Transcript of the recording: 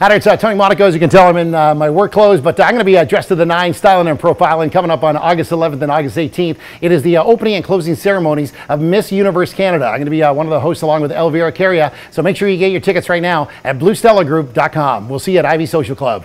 Hi there, it's uh, Tony Monaco. As you can tell, I'm in uh, my work clothes, but I'm going to be uh, dressed to the nine, styling and profiling coming up on August 11th and August 18th. It is the uh, opening and closing ceremonies of Miss Universe Canada. I'm going to be uh, one of the hosts along with Elvira Caria, so make sure you get your tickets right now at BluStellaGroup.com. We'll see you at Ivy Social Club.